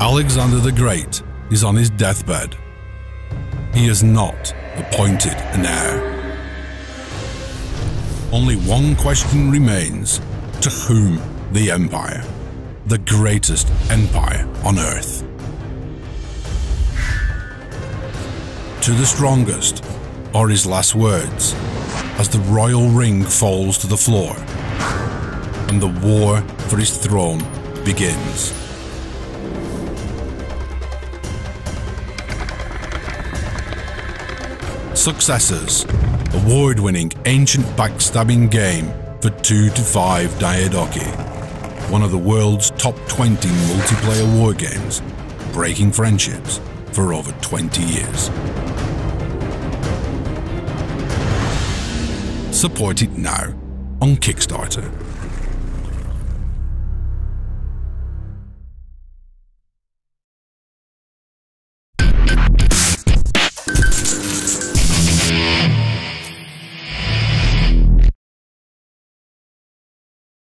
Alexander the Great is on his deathbed. He is not appointed an heir. Only one question remains to whom the Empire? The greatest empire on Earth. To the strongest are his last words as the royal ring falls to the floor and the war for his throne begins. Successors award winning ancient backstabbing game for 2 to 5 Diadochi, one of the world's top 20 multiplayer war games, breaking friendships for over 20 years. Support it now on Kickstarter.